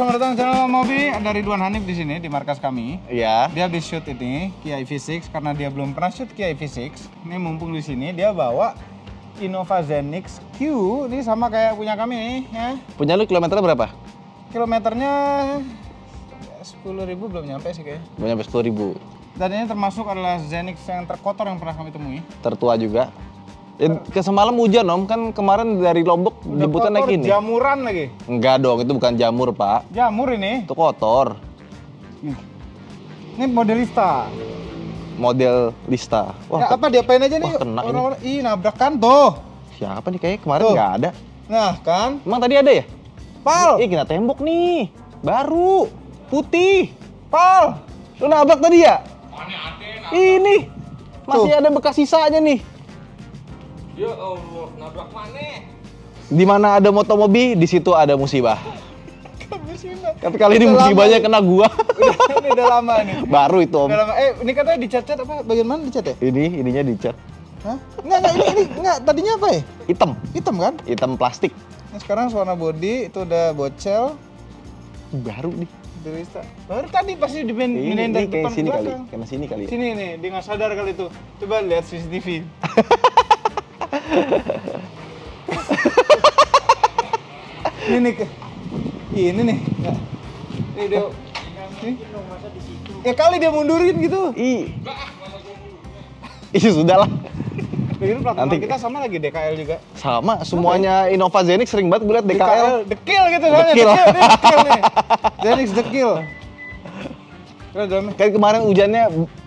selamat datang di channel Mobi. Ada Ridwan Hanif di sini di markas kami. Iya. Dia habis shoot ini Kia EV6 karena dia belum pernah shoot Kia EV6. Ini mumpung di sini dia bawa Innova Zenix Q. Ini sama kayak punya kami nih ya. Punya lu kilometernya berapa? Kilometernya 10.000 belum nyampe sih kayaknya. Punya sampai sepuluh ribu. Dan ini termasuk adalah Zenix yang terkotor yang pernah kami temui. Tertua juga. Ya, ke semalam hujan om, kan kemarin dari Lombok jemputnya kotor, naik ini. jamuran lagi. Enggak dong, itu bukan jamur pak. Jamur ini. Itu kotor. Ini modelista. Model Lista. Wah, ya, apa diapain aja nih? wah, kena ini. Orang-orang- Ih, nabrak kan tuh. siapa nih kayaknya kemarin Tuh. nggak ada. Nah, kan? Emang tadi ada ya? Pal. Ih, kena tembok nih. Baru. Putih. Pal. Lu nabrak tadi ya? Ini. Masih ada bekas sisanya nih. Ya Allah, nabrak mana? Di mana ada motomobi, di situ ada musibah. Tapi kali ini Udah musibahnya kena gua. Udah, ini udah lama nih. Baru itu om. Udah lama. Eh, ini katanya dicat-cat apa? Bagian mana dicat ya? Ini, ininya dicat. Hah? Enggak, enggak, ini, ini, enggak. Tadinya apa ya? Hitam. Hitam kan? Hitam plastik. Nah, sekarang warna body itu udah bocel. Baru nih. Delista. Baru tadi pasti Ini, dipindahin ini dari kayak depan ke sini kali. belakang. Kayak sini kali. Sini nih, dia nggak sadar kali itu. Coba lihat CCTV. ini nih, ke- ini nih. Ini dia. Ini. Ya kali dia mundurin gitu. Ih. Ih, sudah lah. Nanti- kita sama lagi DKL juga. Sama, semuanya Innova Zenix sering banget gue liat DKL. dekil gitu soalnya. Dekil. Dekil, nih. Zenix dekil. Kayak kemarin hujannya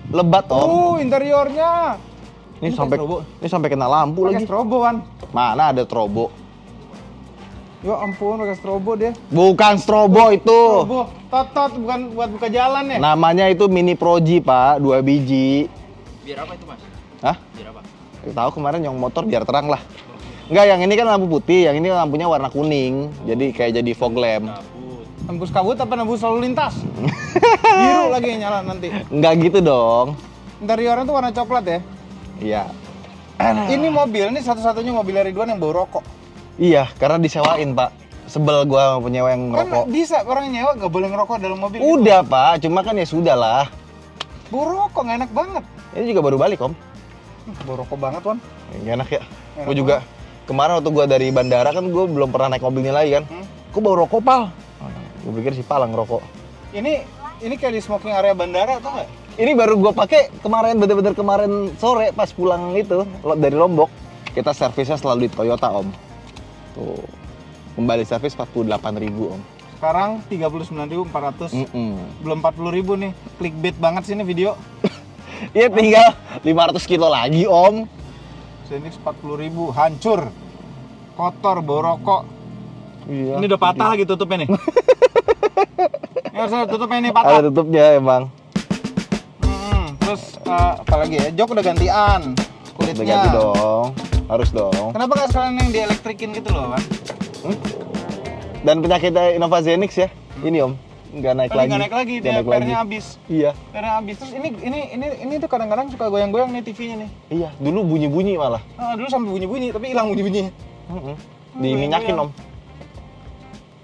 lebat om. Oh, interiornya. Ini ini sampai ini sampai kena lampu Pakai lagi. strobo kan. Mana ada strobo? Ya ampun, pakai strobo dia. Bukan strobo itu. Strobo, totot bukan buat buka jalan ya. Namanya itu mini proji pak, dua biji. Biar apa itu mas? Hah? Biar apa? Tahu kemarin yang motor biar terang lah. Enggak, yang ini kan lampu putih, yang ini lampunya warna kuning. Jadi kayak jadi fog lamp. Kabut. Nembus kabut apa nembus lalu lintas? Biru lagi yang nyala nanti. Enggak gitu dong. Interiornya tuh warna coklat ya. Iya. Ini mobil, ini satu-satunya mobil Ridwan yang bau rokok. Iya, karena disewain, Pak. Sebel gua sama penyewa yang Kan ngerokok. bisa orang nyewa nggak boleh ngerokok dalam mobil. Udah, Pak. Cuma kan ya sudah lah. Bau rokok nggak enak banget. Ini juga baru balik, Om. Bau rokok banget, Wan. Nggak enak ya. Enak Gue juga kemarin waktu gua dari bandara kan gue belum pernah naik mobilnya lagi kan. Hmm. Kok bau rokok, Pal? Gue pikir si Pal ngerokok. Ini ini kayak di smoking area bandara atau nggak? Ini baru gua pakai kemarin bener-bener kemarin sore pas pulang itu dari Lombok. Kita servisnya selalu di Toyota, Om. Tuh. Kembali servis 48.000, Om. Sekarang 39.400. Mm-mm. Belum 40.000 nih. Clickbait banget sih ini video. Iya tinggal 500 kilo lagi, Om. Zenix 40.000 hancur. Kotor, bau rokok. Iya. Ini udah patah lagi tutupnya nih. Ini harusnya tutupnya nih patah. Ada tutupnya emang. Hmm, terus eh, apa lagi ya? Jok udah gantian. Kulitnya. Udah ganti dong. Harus dong. Kenapa nggak sekalian yang dielektrikin gitu loh, Wan? Dan penyakitnya Innova Zenix ya. Ini, Om. Nggak naik Tadi lagi. nggak naik lagi, dia naik pernya habis. Iya. Pernya habis. Terus ini ini ini ini tuh kadang-kadang suka goyang-goyang nih TV-nya nih. Iya, dulu bunyi-bunyi malah. Ah, dulu sampai bunyi-bunyi, tapi hilang bunyi-bunyinya. Mm-mm. Hmm, Diminyakin. Om.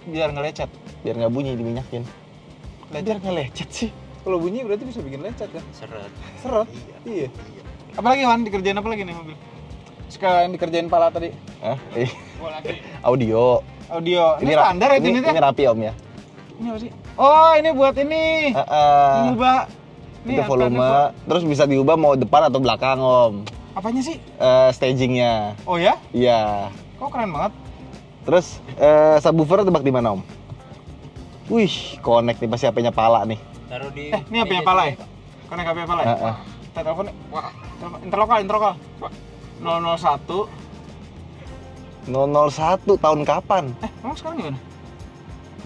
Biar nggak lecet. Biar nggak bunyi diminyakin. Biar nggak lecet sih. Kalau bunyi berarti bisa bikin lecet kan? Seret. Seret. Iya. Apalagi Wan, dikerjain apa lagi nih mobil? Sekarang dikerjain pala tadi. Hah? Eh, lagi. audio. Audio. Ini, ra- standar ya ini, ini, ini rapi, Om ya. Ini apa sih? Oh, ini buat ini. Heeh. Mengubah ini itu volume terus bisa diubah mau depan atau belakang om? Apanya sih? Eh, stagingnya Oh ya? iya Kok keren banget. terus eh, subwoofer tebak di mana om wih connect nih pasti HP-nya pala nih Taruh di. Eh, ini apa ya pala ya? Konek apa ya pala ya? Heeh. Kita telepon nih. Wah, interlokal, interlokal. 001. 001 tahun kapan Eh, emang sekarang gimana?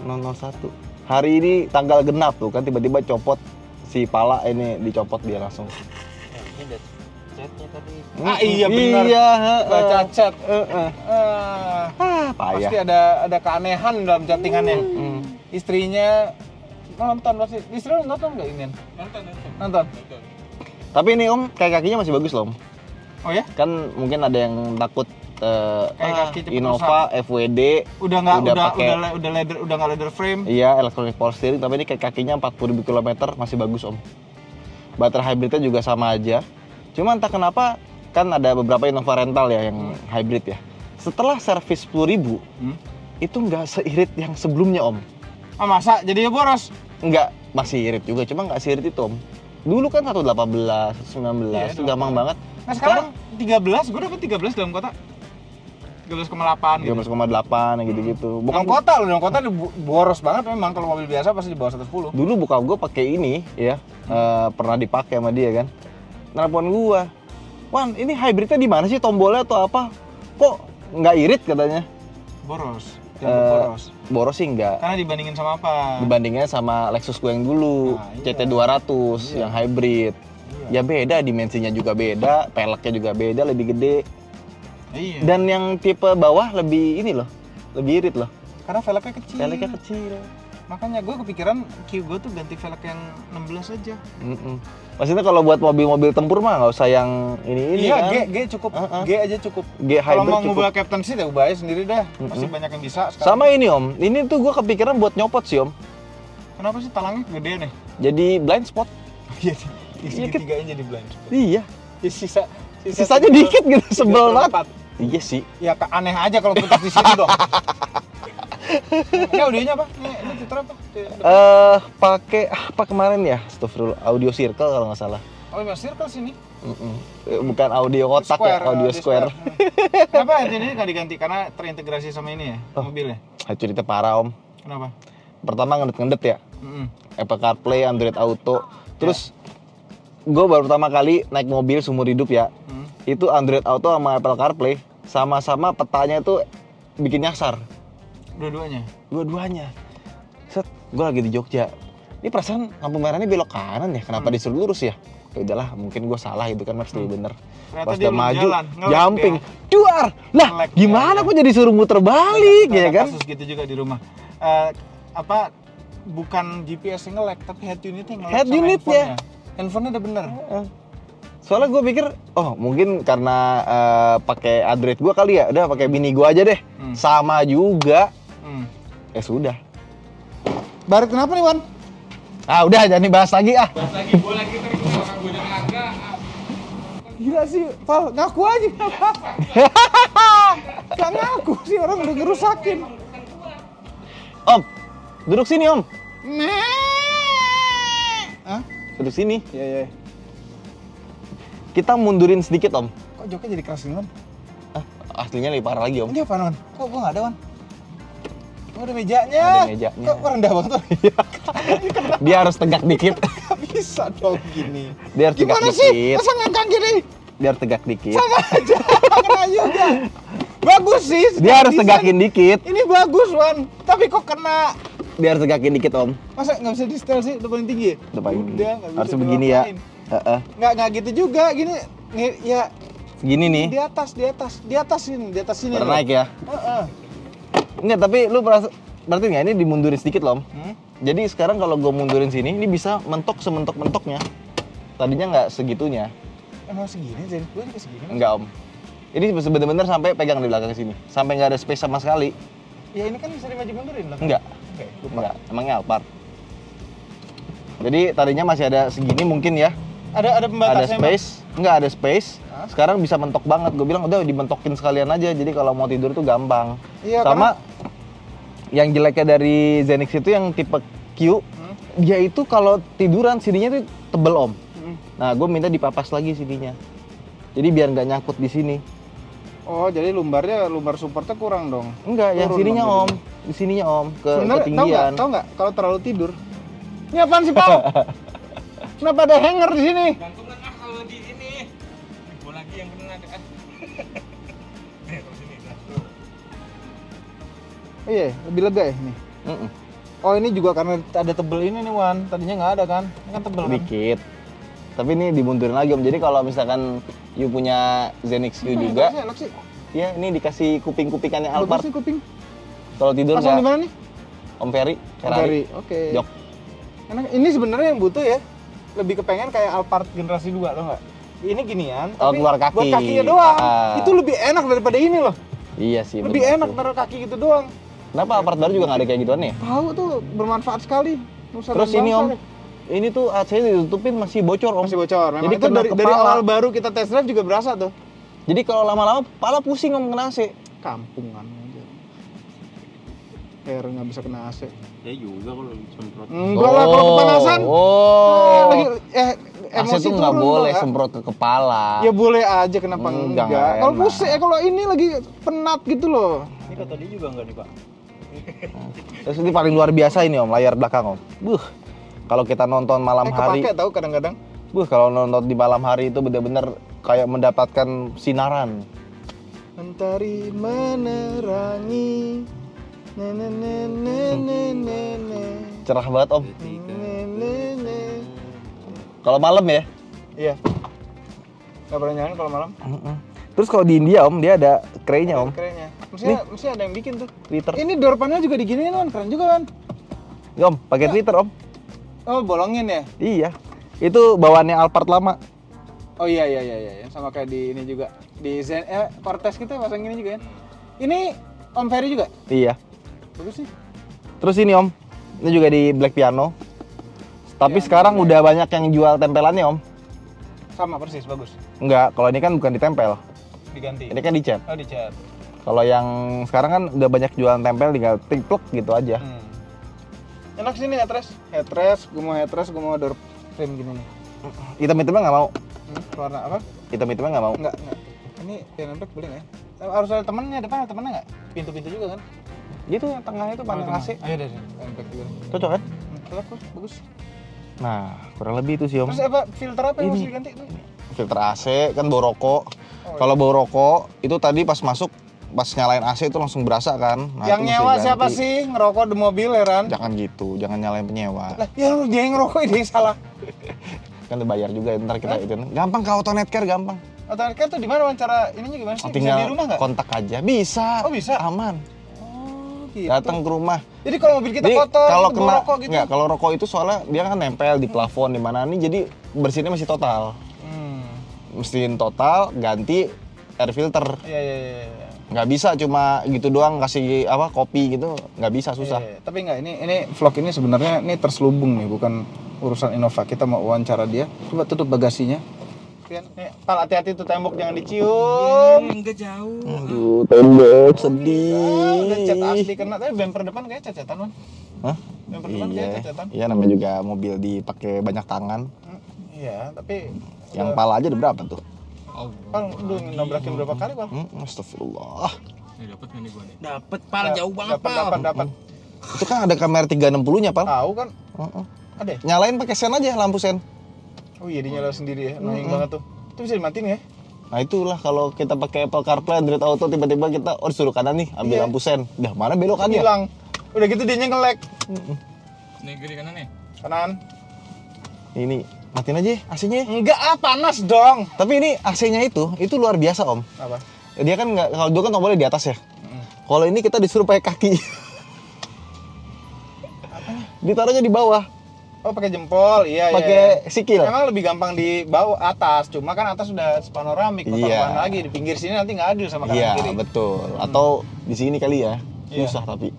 001 hari ini tanggal genap tuh kan tiba-tiba copot si pala ini dicopot dia langsung Ya, chatnya tadi. Ah, iya, benar. iya heeh. Baca chat. Heeh. Ah, ah payah pasti ada ada keanehan dalam chattingannya. Hmm. Istrinya nonton pasti. Istri lu nonton nggak ini? Nonton, nonton. Nonton. tapi ini om kayak kakinya masih bagus loh om Oh ya? kan mungkin ada yang takut eh, Kayak ah, Innova FWD Udah nggak Udah udah pakai- udah udah leather udah nggak leather frame. Iya, elektronik power steering, tapi ini kayak kakinya 40.000 km masih bagus om. Baterai hybridnya juga sama aja. Cuma entah kenapa kan ada beberapa Innova rental ya yang hybrid ya. Setelah servis 10.000 Hmm? itu nggak seirit yang sebelumnya om. Ah masa jadi boros? Nggak masih irit juga, cuma nggak seirit itu om. Dulu kan 118, 119 Iya, itu gampang banget. Nah sekarang 13, gue dapet 13 dalam kota. 13,8 gitu. 13,8 yang gitu-gitu. Dalam Bukan kota loh, dalam kota boros banget memang kalau mobil biasa pasti di bawah 110. dulu buka gue pakai ini ya eh, pernah dipakai sama dia kan nelpon gua Wan ini hybridnya di mana sih tombolnya atau apa kok nggak irit katanya Boros. Eh, Jangan boros. Boros sih nggak Karena dibandingin sama apa? dibandingnya sama Lexus gue yang dulu Nah, iya. CT200 Iya. yang hybrid Iya. ya beda dimensinya juga beda peleknya juga beda lebih gede Iya. dan yang tipe bawah lebih ini loh lebih irit loh Karena velgnya kecil. peleknya kecil Makanya gue kepikiran Q gue tuh ganti velg yang 16 aja. Mm-mm. maksudnya kalau buat mobil-mobil tempur mah nggak usah yang ini ini iya, kan G, G cukup. Uh-uh. G aja cukup. G Kalau mau ngubah captain seat ya ubah aja sendiri dah. Masih banyak yang bisa sekarang. Sama ini om, ini tuh gue kepikiran buat nyopot sih om. Kenapa sih talangnya gede nih? Jadi blind spot. Iya, di Iya, kan? segitigain jadi blind spot. Iya. Ya, sisa, sisa Sisanya dikit gitu, sebel banget. Iya sih. Ya aneh aja kalau putus di sini dong. Ini audionya apa? Ini, ini Citra apa? Eh, pakai apa kemarin ya? Astagfirullah, audio circle kalau nggak salah. Oh, ini circle sini. Mm-mm. Eh, Bukan audio kotak ya, audio di square. Hmm. Kenapa ini nggak diganti? Karena terintegrasi sama ini ya, Oh. mobilnya. Ah, cerita parah om. Kenapa? Pertama ngendet-ngendet ya, Mm-mm. Apple CarPlay, Android Auto. Terus gue baru pertama kali naik mobil seumur hidup ya. Hmm. Itu Android Auto sama Apple CarPlay sama-sama petanya itu bikin nyasar. Dua-duanya. dua-duanya set gue lagi di Jogja ini perasaan lampu merah ini belok kanan ya kenapa Hmm. disuruh lurus ya ya udahlah mungkin gue salah itu kan maps lebih bener Ternyata pas udah maju jalan, ngelek jumping dia. duar lah Ngelek dia, gimana kok jadi suruh muter balik ya kan kasus gitu juga di rumah. Eh, apa bukan GPS yang nge-lag tapi head unitnya nge-lag Head sama unitnya. handphonenya. Udah bener. Heeh. soalnya gue pikir oh mungkin karena eh, pakai Android gue kali ya udah pakai bini gue aja deh Hmm. sama juga Hmm. ya sudah Baret kenapa nih Wan? ah udah jangan dibahas lagi ah lagi gue lagi kena orang gue jangan agak. Gila sih, Val, ngaku aja Gak ngaku sih, orang udah ngerusakin om duduk sini om Hah? duduk sini Iya, iya kita mundurin sedikit om Kok joknya jadi keras gini, Wan? Ah, aslinya lebih parah lagi om Ini apa, Wan? Kok gua nggak ada, Wan? Oh, ada mejanya Ada mejanya. Kok rendah banget, Wan? dia harus tegak dikit Gak bisa dong gini dia harus tegak Gimana sih? dikit Masa ngangkang gini? dia harus tegak dikit Sama aja, kena juga Bagus sih dia harus desain. tegakin dikit Ini bagus, Wan Tapi kok kena dia harus tegakin dikit om Masa nggak bisa di setel sih? Udah paling tinggi? Udah paling tinggi. Harus begini ya. Heeh. Nggak, nggak gitu juga, gini Ya, segini nih di atas, di atas, di atas sini, di atas sini naik ya Heeh. Enggak tapi lu merasa berarti nggak ini dimundurin sedikit loh om Hmm? jadi sekarang kalau gue mundurin sini ini bisa mentok sementok mentoknya tadinya nggak segitunya Emang segini, Zen? Gue juga segini. enggak om ini bener-bener sampai pegang di belakang sini sampai nggak ada space sama sekali Ya ini kan bisa dimaju mundurin loh. enggak Oke, lupa. enggak emangnya Alphard jadi tadinya masih ada segini mungkin ya Ada ada ada pembatasnya. space nggak ada space Hah? sekarang bisa mentok banget gue bilang udah dimentokin sekalian aja jadi kalau mau tidur tuh gampang Iya, sama yang jeleknya dari Zenix itu yang tipe Q Hmm? dia itu kalau tiduran sininya tuh tebel om Hmm. nah gue minta dipapas lagi sininya jadi biar nggak nyangkut di sini Oh, jadi lumbarnya lumbar supportnya kurang dong. enggak yang Turun sininya dong om di sininya om ke nggak? ketinggian Tahu nggak kalau terlalu tidur? Ini apaan sih, Pal? Kenapa ada hanger di sini? Gantungan Iya, lebih lega ya ini. Mm-mm. Oh, ini juga karena ada tebel ini nih, Wan. Tadinya nggak ada kan? Ini kan tebel kan? dikit tapi ini dimundurin lagi om jadi kalau misalkan you punya Zenix Ini juga enak sih, enak sih. ya ini dikasih kuping-kupingannya Bagus Alphard sih kuping. kalau tidur Pasang di nggak mana nih? Om Ferry Ferrari. Ferrari Oke. jok Enak. Ini sebenarnya yang butuh ya. Lebih kepengen kayak Alphard generasi 2 lo nggak? ini ginian, Oh, tapi keluar kaki. buat kakinya doang. Ah. Itu lebih enak daripada ini loh. Iya sih. lebih bener enak tuh. taruh kaki gitu doang. Kenapa apart baru juga nggak ada kayak gituan nih? Tahu tuh bermanfaat sekali. Nusa Terus ini om, ini tuh AC-nya ditutupin masih bocor om. masih bocor. Memang Jadi itu dari, dari kepala. awal baru kita test drive juga berasa tuh. Jadi kalau lama-lama kepala pusing om kena AC. Kampungan aja. Air nggak bisa kena AC. Ya juga kalau semprot. Enggak lah kalau kepanasan. Eh, Oh. lagi eh AC emosi tuh nggak boleh semprot ke kepala. Ya boleh aja kenapa Enggak, enggak? nggak Kalau pusing eh kalau ini lagi penat gitu loh. Ini kata dia juga enggak nih, Pak. Terus ini paling luar biasa ini om, layar belakang om. Buh, kalau kita nonton malam eh hari, kepake tahu kadang-kadang. buh kalau nonton di malam hari itu bener-bener kayak mendapatkan sinaran. Mentari menerangi ne ne ne ne ne ne ne Cerah banget om. ne ne ne. Kalau malam ya. Iya. Gak pernah nyalain kalau malam. Mm-mm. Terus kalau di India om, dia ada kraynya om. Kerennya. Mesti mesti ada yang bikin tuh. Twitter. Ini door panel juga diginiin kan, keren juga kan. Ya, om, pakai Twitter om. Oh, bolongin ya? Iya. Itu bawaannya Alphard lama. Oh iya iya iya iya, sama kayak di ini juga. Di Zen eh Cortez kita pasang ini juga kan. Ini Om Ferry juga. Iya. Bagus sih. Terus ini om, ini juga di Black Piano. Tapi Piano, sekarang ya. udah banyak yang jual tempelannya om. Sama persis, bagus. Enggak, kalau ini kan bukan ditempel. Diganti. Ini kan dicat. Oh, dicat. Kalau yang sekarang kan udah banyak jualan tempel tinggal tiplek gitu aja. Hmm. Enak sini headrest. Headrest, gue mau headrest, gue mau door frame gini nih. Hitam-hitamnya nggak mau. Hmm, warna apa? Hitam-hitamnya nggak mau. Enggak, enggak. Ini piano black boleh nggak Harus ada temennya, depan ada temennya nggak? Pintu-pintu juga kan? Gitu yang tengahnya itu panel AC. tengah. Ayo deh. Cocok kan? Cocok, bagus. Nah, kurang lebih itu sih om. Terus apa filter apa yang Ini. mesti diganti? Ini. Filter AC kan bau rokok. Oh, Kalau bau rokok itu tadi pas masuk pas nyalain AC itu langsung berasa kan. Nah, yang nyewa siapa sih ngerokok di mobil heran? Jangan gitu, jangan nyalain penyewa. Lah, ya dia yang ngerokok dia yang salah. Kan dibayar juga ntar kita itu. Gampang ke auto netcare gampang. Atau kan tuh di mana wawancara ininya gimana sih? Tinggal di rumah nggak? kontak aja. Bisa. Oh, bisa? Aman. Oh, gitu. Datang ke rumah. Jadi kalau mobil kita Jadi kotor, kalau kena rokok gitu. nggak, kalau rokok itu soalnya dia kan nempel di plafon di mana nih jadi bersihnya masih total. Mestiin total, ganti air filter. Iya, iya, iya. iya. Nggak bisa cuma gitu doang kasih apa kopi gitu, nggak bisa susah. Iya, iya. Tapi nggak ini ini vlog ini sebenarnya ini terselubung nih, bukan urusan Innova. Kita mau wawancara dia. Coba tutup bagasinya. Pian, nih, pal hati-hati tuh tembok jangan dicium. Enggak jauh. Aduh, tembok Ah, udah cat sedih. asli kena, tapi bumper depan kayak cacatan, Man. Hah? Bumper depan kayak Iya, cacatan. iya namanya juga mobil dipakai banyak tangan. Hmm, Iya, tapi Yang pala aja ada berapa tuh? Oh, Pal, lu nabrakin berapa kali, Pal? Hmm, astagfirullah. ini dapat nih gua nih? Dapat, Pal, jauh banget, Dapat, Pal. dapat, dapat. Itu kan ada kamera 360-nya, Pal. Tahu kan? Heeh. Ada ya? Nyalain pakai sen aja lampu sen. Oh iya, dinyala sendiri ya. Annoying banget tuh. Itu bisa dimatiin ya? Nah itulah kalau kita pakai Apple CarPlay, Android Auto tiba-tiba kita oh disuruh kanan nih ambil Iya. lampu sen. Dah mana belokannya? Hilang. Udah gitu dia ngelek. Nih, kiri kanan nih. Kanan. Ini matiin aja AC-nya. Enggak ah, panas dong. Tapi ini AC-nya itu itu luar biasa om. Apa? Dia kan nggak kalau dulu kan tombolnya di atas ya. Mm. Kalau ini kita disuruh pakai kaki. Ditaruhnya di bawah, Oh pakai jempol, iya iya. pakai sikil. Emang lebih gampang di bawah atas, cuma kan atas sudah panoramik, Iya. iya. lagi di pinggir sini nanti nggak adil sama kanan Iya kiri. betul. Atau di sini kali ya. Iya. Susah tapi.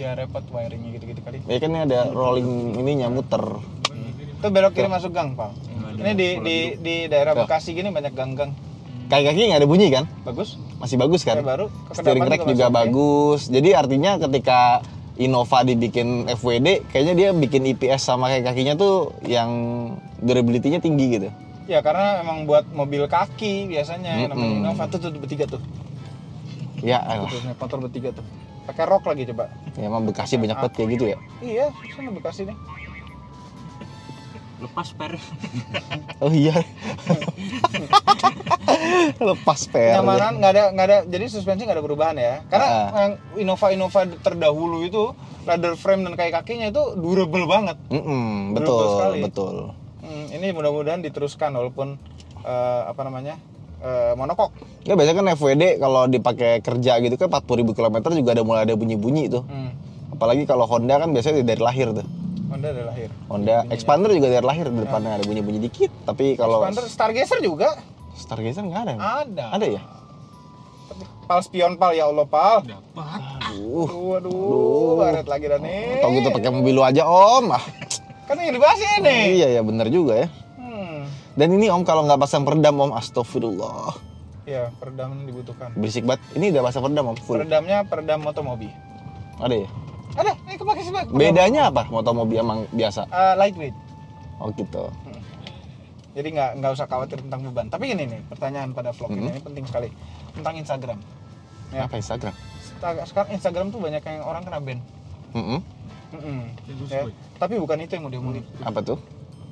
Biar repot wiringnya gitu-gitu kali. Ya kan ini ada rolling ininya muter. Itu belok kiri masuk gang, Pak. Ini di di di daerah Tuh. Bekasi gini banyak gang-gang. Kayak kaki nggak ada bunyi kan? Bagus. Masih bagus kan? Kayak baru. Steering rack juga, ya. bagus. Jadi artinya ketika Innova dibikin FWD, kayaknya dia bikin IPS sama kayak kakinya tuh yang durability-nya tinggi gitu. Ya karena emang buat mobil kaki biasanya yang namanya Mm-mm. Innova tuh, tuh bertiga tuh. Ya, elah. Tuh, naik motor bertiga tuh. Pakai rok lagi coba. ya emang Bekasi banyak banget kayak gitu ya. Iya, sana Bekasi nih. Lepas per. Oh iya. Lepas per. Kenyamanan nggak ada nggak ada jadi suspensi nggak ada perubahan ya. Karena Ah. yang Innova Innova terdahulu itu leather frame dan kayak kakinya itu durable banget. Mm-mm, Berubah betul, sekali. betul. Hmm, ini mudah-mudahan diteruskan walaupun eh, apa namanya eh, monokok. Ya biasanya kan FWD kalau dipakai kerja gitu kan 40.000 km juga ada mulai ada bunyi-bunyi tuh. Hmm. Apalagi kalau Honda kan biasanya dari lahir tuh. Honda udah lahir. Honda Expander juga dari lahir di depannya ada bunyi-bunyi dikit tapi kalau Expander Stargazer juga Stargazer nggak ada ada. ada ya Tapi Pal spion pal ya Allah pal. Dapat. Aduh, Aduh, aduh, baret lagi dah nih. tau gitu pakai mobil lu aja om ah Kan yang dibahas ini. iya ya bener juga ya Hmm. dan ini om kalau nggak pasang peredam om astagfirullah Ya, peredam dibutuhkan. berisik banget ini udah pasang peredam om full Peredamnya peredam motomobi. ada ya Ada, ini kepake sih, Bang. bedanya apa motomobil emang biasa Eh, lightweight. oh gitu Jadi nggak nggak usah khawatir tentang beban. Tapi gini nih, pertanyaan pada vlog Hmm. ini, ini penting sekali tentang Instagram. Ya. apa Instagram Sekarang Instagram tuh banyak yang orang kena ban. Mm-mm. Mm-mm. Bagus, Ya. Tapi bukan itu yang mau diomongin. apa tuh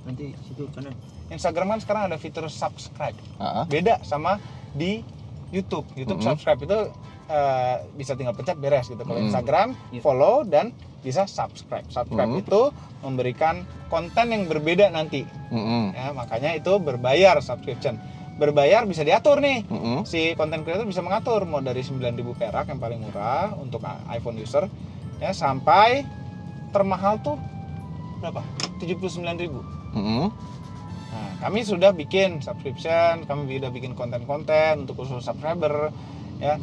Nanti situ kanan. Instagram kan sekarang ada fitur subscribe. Ah, ah. Beda sama di YouTube. YouTube Mm-mm. subscribe itu eh, bisa tinggal pencet beres gitu. Kalau Mm. Instagram Iya. follow dan bisa subscribe. Subscribe Mm. itu memberikan konten yang berbeda nanti. Mm-mm. Ya, makanya itu berbayar subscription. Berbayar bisa diatur nih. Mm-mm. Si content creator bisa mengatur mau dari 9.000 perak yang paling murah untuk iPhone user ya sampai termahal tuh berapa? 79.000. Mm-mm. Nah, kami sudah bikin subscription, kami sudah bikin konten-konten untuk khusus subscriber, ya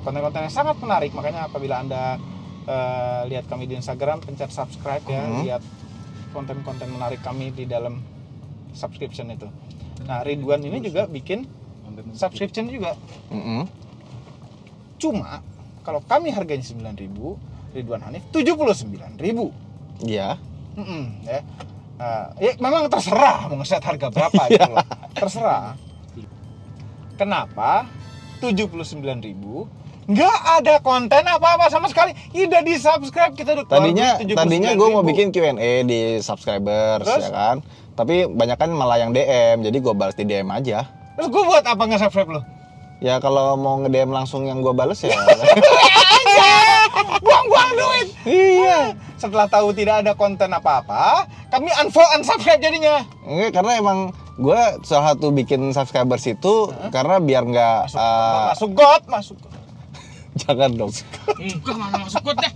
konten-konten yang sangat menarik. Makanya apabila anda eh, lihat kami di Instagram, pencet subscribe ya, Mhm. lihat konten-konten menarik kami di dalam subscription itu. Nah, Ridwan ini juga bikin subscription juga. Mm-mm. Cuma kalau kami harganya 9.000, Ridwan Hanif 79.000. Iya Mm-mm, ya. Eh, ya memang terserah mau ngeset harga berapa gitu loh. Terserah. Kenapa 79.000 nggak ada konten apa-apa sama sekali. Udah di subscribe kita udah tadinya tadinya gue mau 79.000. bikin Q&A di subscribers Terus? ya kan tapi banyak kan malah yang DM jadi gue balas di DM aja Terus gue buat apa nge-subscribe lo? ya kalau mau nge DM langsung yang gue bales ya Buang-buang duit. iya Setelah tahu tidak ada konten apa-apa, kami unfollow unsubscribe jadinya. Enggak, karena emang gue salah satu bikin subscribers itu karena biar nggak Masuk, eh, masuk got, masuk. jangan dong Enggak mana masuk kot deh.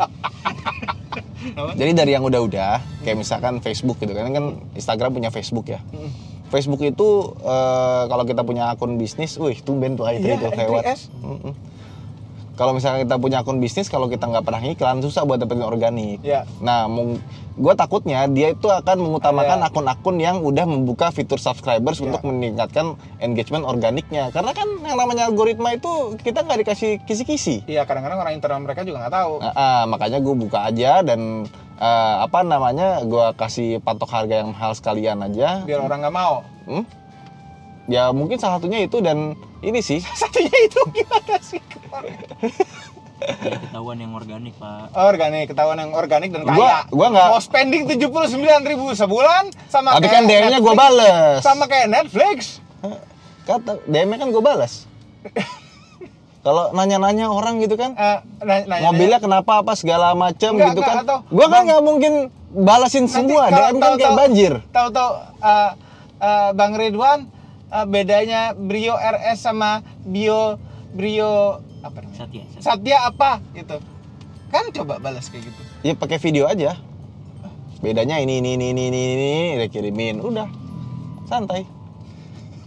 jadi dari yang udah-udah kayak misalkan Facebook gitu kan kan Instagram punya Facebook ya Facebook itu eh, kalau kita punya akun bisnis, wih tumben tuh Iya, itu itu lewat. Kalau misalnya kita punya akun bisnis, kalau kita nggak pernah ngiklan susah buat dapetin organik. Ya. Nah, gue takutnya dia itu akan mengutamakan Ada. akun-akun yang udah membuka fitur subscribers Iya. untuk meningkatkan engagement organiknya. Karena kan yang namanya algoritma itu kita nggak dikasih kisi-kisi. Iya, kadang-kadang orang internal mereka juga nggak tahu. Nah, ah, makanya gue buka aja dan eh, apa namanya, gue kasih patok harga yang mahal sekalian aja. Biar orang nggak mau. Hmm? Ya mungkin salah satunya itu dan ini sih Satunya itu gimana sih? Ya, ketahuan yang organik, Pak. Organik, ketahuan yang organik dan kaya. Gua- gua nggak- Mau spending 79.000 ribu sebulan sama Tapi kan DM-nya gue Netflix. bales. Sama kayak Netflix. Kata DM-nya kan gue balas. Kalau nanya-nanya orang gitu kan, Eh, na- nanya- mobilnya kenapa apa segala macam Enggak, gitu enggak, kan. atau, Gue kan nggak mungkin balasin nanti semua. DM kan kayak banjir. Tahu-tahu eh, eh, Bang Ridwan eh, bedanya Brio RS sama Bio Brio apa namanya? Satya. Satya. Satya apa gitu. Kan coba balas kayak gitu. Ya pakai video aja. Bedanya ini ini ini ini ini, ini udah kirimin, udah santai.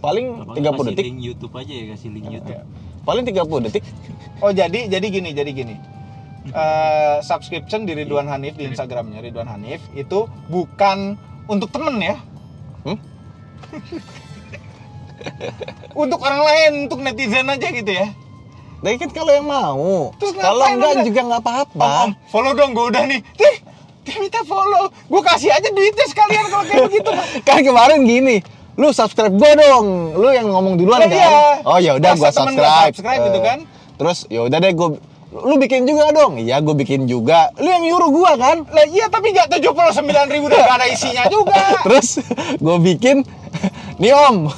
Paling Apa 30 kasih detik. link YouTube aja ya, kasih link YouTube. Paling 30 detik. Oh jadi jadi gini jadi gini. Eh, subscription di Ridwan Hanif di Instagramnya Ridwan Hanif itu bukan untuk temen ya. Hmm? untuk orang lain, untuk netizen aja gitu ya. Tapi kan kalau yang mau, Terus kalau enggak juga nggak Om, apa-apa. om, follow dong, gue udah nih. Tih, dia minta follow. Gue kasih aja duitnya sekalian kalau kayak begitu. kan kemarin gini lu subscribe gua dong lu yang ngomong duluan Lah kan iya. oh ya udah temen subscribe subscribe gitu Eh, kan? terus ya udah deh gua lu bikin juga dong iya gua bikin juga lu yang nyuruh gua kan Lah iya tapi nggak 79 ribu dan nggak ada isinya juga. terus gua bikin nih om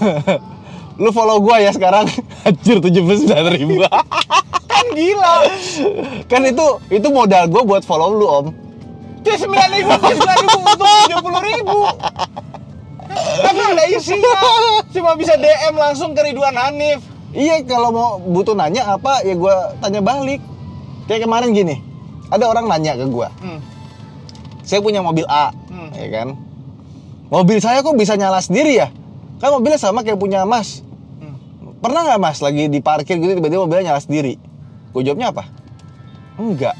lu follow gua ya sekarang anjir 79 ribu kan gila. kan itu itu modal gua buat follow lu om 9 ribu, 9 ribu untuk 70 ribu. Kan nggak ada isinya. Cuma bisa DM langsung ke Ridwan Hanif. Iya kalau mau butuh nanya apa ya gua tanya balik. Kayak kemarin gini, ada orang nanya ke gua, Hmm. saya punya mobil A, Hmm. ya kan mobil saya kok bisa nyala sendiri ya kan mobilnya sama kayak punya mas. Pernah nggak mas lagi di parkir gitu tiba-tiba mobilnya nyala sendiri? Gue jawabnya apa? Enggak.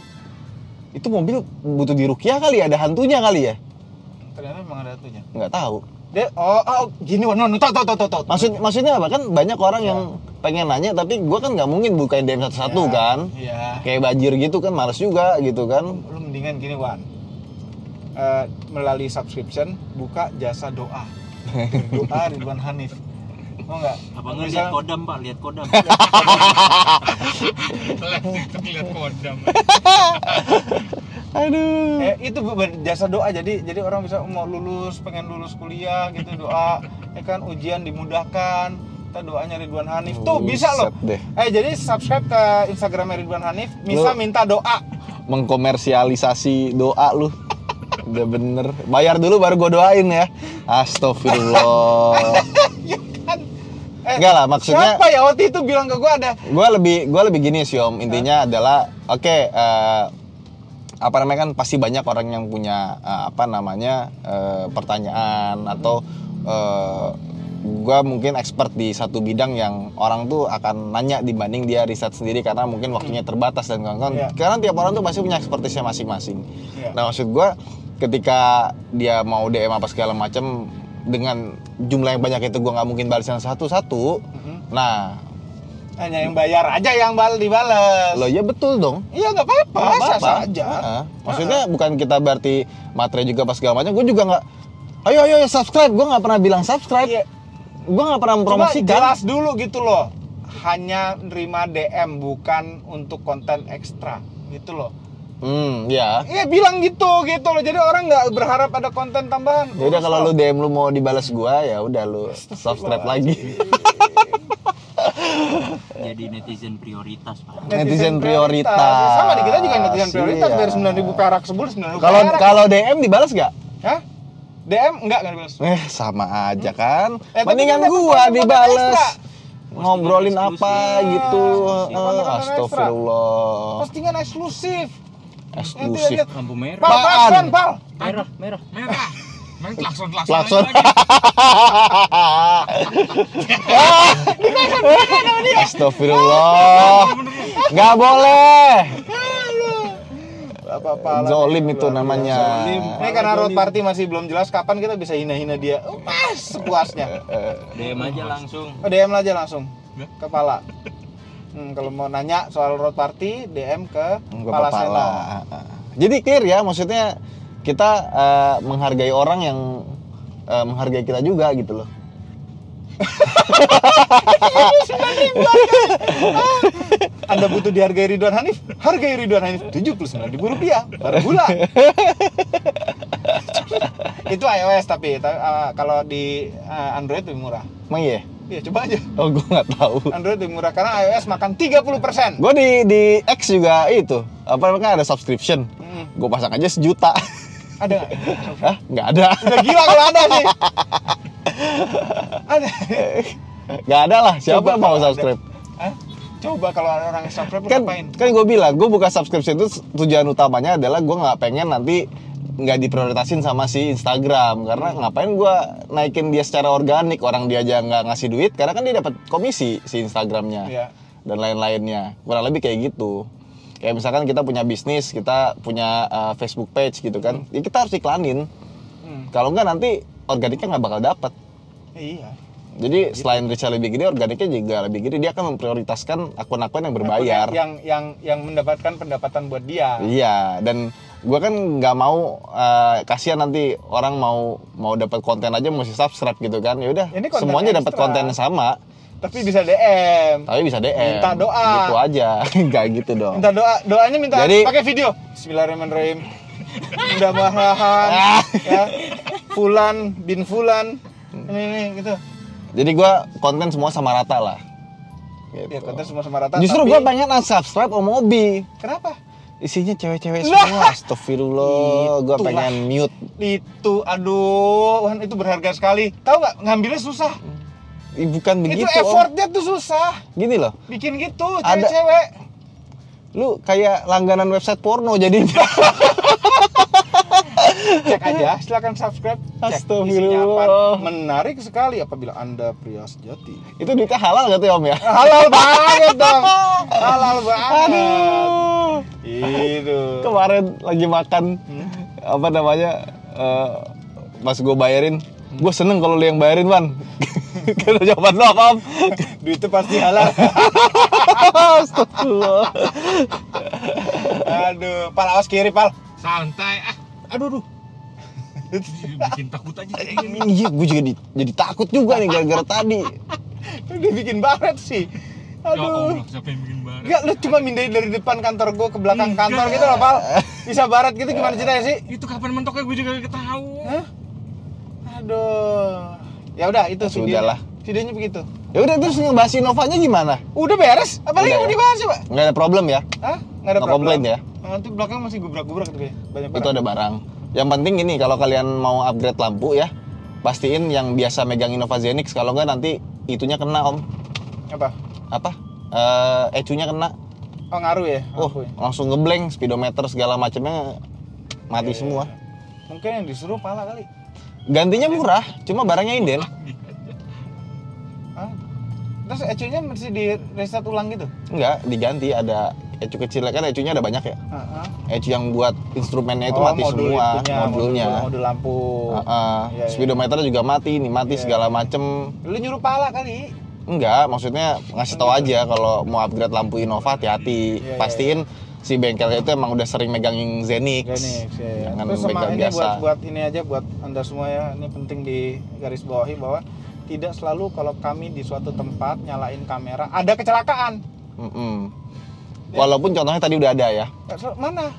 Itu mobil butuh dirukiah kali ya? Ada hantunya kali ya? Ternyata memang ada atunya. nggak tahu. Dia oh, oh gini no, no, tau, tau, tau, tau, maksud maksudnya apa? Kan banyak orang yang pengen nanya tapi gue kan nggak mungkin bukain DM satu-satu Ya, kan. Iya. kayak banjir gitu kan males juga gitu kan. Lu mendingan gini Wan. Eh, melalui subscription buka jasa doa. doa Ridwan Hanif. Mau nggak? Apa enggak Misal- lihat kodam pak, lihat kodam. lihat kodam. aduh. Eh, itu jasa doa. Jadi jadi orang bisa mau lulus pengen lulus kuliah gitu doa. Ya kan ujian dimudahkan. Kita doanya Ridwan Hanif. Tuh bisa loh. deh. eh jadi subscribe ke Instagram Ridwan Hanif. Bisa Lu- minta doa. Mengkomersialisasi doa lu. Udah bener. Bayar dulu baru gue doain ya. Astagfirullah eh, Enggak lah, maksudnya- siapa ya waktu itu bilang ke gua ada? Gue lebih gue lebih gini sih om. Intinya adalah oke eh, apa namanya kan pasti banyak orang yang punya eh, apa namanya eh, pertanyaan atau eh, gue mungkin expert di satu bidang yang orang tuh akan nanya dibanding dia riset sendiri karena mungkin waktunya terbatas dan kawan-kawan. Iya. karena tiap orang tuh pasti punya expertise masing-masing. Iya. nah maksud gue ketika dia mau DM apa segala macam dengan jumlah yang banyak itu gue nggak mungkin balasin satu-satu Mhm. nah hanya yang bayar aja yang bal dibales lo ya betul dong iya nggak apa-apa sah apa-apa. saja Heeh. Maksudnya bukan kita berarti materi juga pas segala macam. Gue juga nggak. Ayo ayo subscribe. Gue nggak pernah bilang subscribe. Iya. Gue nggak pernah Cuma mempromosikan. jelas dulu gitu loh. Hanya nerima DM bukan untuk konten ekstra gitu loh. Hmm, ya. Iya bilang gitu gitu loh. Jadi orang nggak berharap ada konten tambahan. Ya udah kalau lu DM lu mau dibalas gua ya udah lu subscribe lagi. Jadi netizen prioritas pak. Netizen prioritas. Sama di kita juga netizen prioritas Iya. dari 9000 perak sebulan 9000 Kalau kalau DM dibalas nggak? Hah? DM enggak enggak dibalas. Eh sama aja kan. Eh, tapi Mendingan kan gua ekstra. Ngobrolin apa gitu. Astagfirullah. Postingan eksklusif. Eksklusif. Lihat, Lampu merah. Pal, klakson, pal. Merah, merah, merah. Main klakson, klakson. Klakson. Astagfirullah. Nggak boleh. Apa-apa lah. Zolim itu namanya. Zolim. Ini karena road party masih belum jelas kapan kita bisa hina-hina dia. Oh, Pas sepuasnya. DM aja langsung. Oh, DM aja langsung. Kepala. Hmm, kalau mau nanya soal road party, DM ke Ke Kepala. Seno. Jadi clear ya, maksudnya kita eh, menghargai orang yang eh, menghargai kita juga gitu loh. Anda butuh dihargai Ridwan Hanif? Hargai Ridwan Hanif Rp79.000 rupiah per bulan. itu iOS tapi ta- uh, kalau di uh, Android lebih murah. Emang iya? Iya, coba aja. Oh, gue nggak tahu. Android lebih murah karena iOS makan 30%. Gue di di X juga itu apa namanya ada subscription. Hmm, Gue pasang aja sejuta. ada nggak? Hah? Nggak ada. Udah gila kalau ada sih. ada. Nggak ada lah. Siapa Coba mau ada. subscribe? Hah? Coba kalau ada orang yang subscribe kan ngapain? kan gue bilang gue buka subscription itu tujuan utamanya adalah gue nggak pengen nanti nggak diprioritasin sama si Instagram. Karena ngapain gue naikin dia secara organik? Orang dia aja nggak ngasih duit karena kan dia dapat komisi si Instagramnya Iya. dan lain-lainnya. Kurang lebih kayak gitu. Kayak misalkan kita punya bisnis kita punya uh, Facebook page gitu kan ya kita harus iklanin. Hmm. kalau nggak nanti organiknya nggak bakal dapat Iya. jadi selain reach lebih gede organiknya juga lebih gede. Dia akan memprioritaskan akun-akun yang berbayar. Yang yang yang mendapatkan pendapatan buat dia. Iya, dan gua kan nggak mau eh, kasihan nanti orang mau mau dapat konten aja mesti subscribe gitu kan. Ya udah, semuanya dapat konten yang sama, Tapi bisa DM. tapi bisa DM. Minta doa. Gitu aja, nggak gitu dong. Minta doa, doanya minta Jadi- pakai video. Bismillahirrahmanirrahim. Mudah-mudahan ya. Fulan bin Fulan. Ini ini gitu. Jadi gua konten semua sama rata lah. Gitu. Ya, konten semua sama rata. Justru tapi- gua pengen unsubscribe Om Obi. Kenapa? Isinya cewek-cewek semua. Astagfirullah, gua Itulah. pengen mute. Itu aduh, Wan, itu berharga sekali. Tahu nggak ngambilnya susah. Bukan begitu. itu Om. effortnya tuh susah. Gini loh. Bikin gitu Ada- cewek-cewek. Lu kayak langganan website porno jadinya. Cek aja, silakan subscribe. Cek Astagfirullah. isinya apa. Menarik sekali apabila Anda pria sejati. Itu duitnya halal gak tuh Om ya? Halal banget dong. Halal banget. Aduh. Itu. Kemarin lagi makan Hmm. apa namanya? eh, pas gue bayarin, gue seneng kalau lu yang bayarin, Wan. Kalau jawaban lo apa, Om? Duit itu pasti halal. Astagfirullah. Aduh, pal awas kiri, pal. Santai ah. Aduh aduh. Bikin takut aja ini. Iya, gue juga di- jadi takut juga nih gara-gara tadi. Dia bikin baret sih. Ya Aduh. Allah, siapa yang bikin baret? Enggak, lu cuma mindahin dari depan kantor gua ke belakang Enggak. kantor gitu loh, Pal. Bisa barat gitu gimana ceritanya sih? Itu kapan mentoknya gue juga gak tahu. Hah? Aduh. Ya udah itu Ya videonya. sudahlah. Videonya begitu. Ya udah terus ngebahas Inovanya gimana? Udah beres? Apalagi Udah mau ya. dibahas coba? Nggak ada problem ya? Hah? Enggak ada No complaint ya? Nanti belakang masih gubrak-gubrak kayaknya. Banyak Itu ada barang. Yang penting ini kalau kalian mau upgrade lampu ya, pastiin yang biasa megang Innova Zenix kalau nggak nanti itunya kena Om. Apa? Apa? Eh ECU-nya kena. Oh, ngaruh ya? Oh, ya? langsung ngeblank, speedometer segala macamnya mati Iya, semua. Mungkin yang disuruh pala kali. Gantinya murah, cuma barangnya inden. Hah? Terus ECU-nya mesti di reset ulang gitu? Enggak, diganti ada ECU kecil kan ECU-nya ada banyak ya. Heeh. ECU yang buat instrumennya itu Oh, mati modul semua, itunya, modulnya. Modul, modul lampu. Heeh. Iya, iya. Speedometer juga mati, nih mati Iya. segala macem. Lu nyuruh pala kali. Enggak, maksudnya ngasih tahu aja kalau mau upgrade lampu Innova hati-hati. Iya, Pastiin si bengkel itu emang udah sering megangin Zenix. Gini, ya. Jangan Terus sama ini biasa. buat buat ini aja buat anda semua ya, ini penting di garis bawahi bahwa tidak selalu kalau kami di suatu tempat nyalain kamera ada kecelakaan. Mm-mm. Walaupun contohnya tadi udah ada ya. Mana?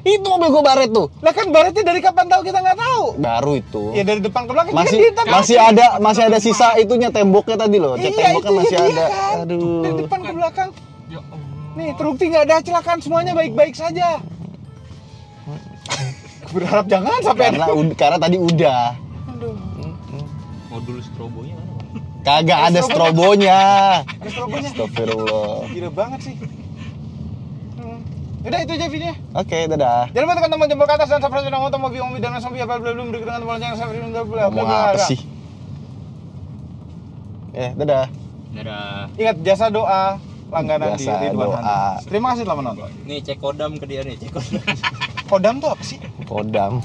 Itu mobil gue baret tuh. Lah kan baretnya dari kapan tahu kita nggak tahu? Baru itu. Ya dari depan ke belakang masih kita- masih ada masih ada sisa itunya temboknya tadi loh. Iya, temboknya itu masih iya ada. kan. Aduh. Dari depan ke belakang. Ya Allah. Nih, terbukti nggak ada kecelakaan semuanya baik-baik saja. Berharap jangan sampai Karena ada. karena tadi udah. Aduh. Modul strobonya mana? Kagak ada strobonya. Ada strobonya. Astagfirullah. Gila banget sih. Udah itu aja videonya. Oke, dadah. Jangan lupa tekan tombol jempol ke atas dan subscribe channel Moto Mobi Omi dan langsung via belum belum berikut dengan tombol lonceng sampai belum belum Ngomong apa sih? Eh, dadah. Dadah. Ingat jasa doa langganan di Jasa Ridwan doa. Hanif. Terima kasih telah menonton. Nih cek kodam ke dia nih, cek kodam. Kodam tuh apa sih? Kodam.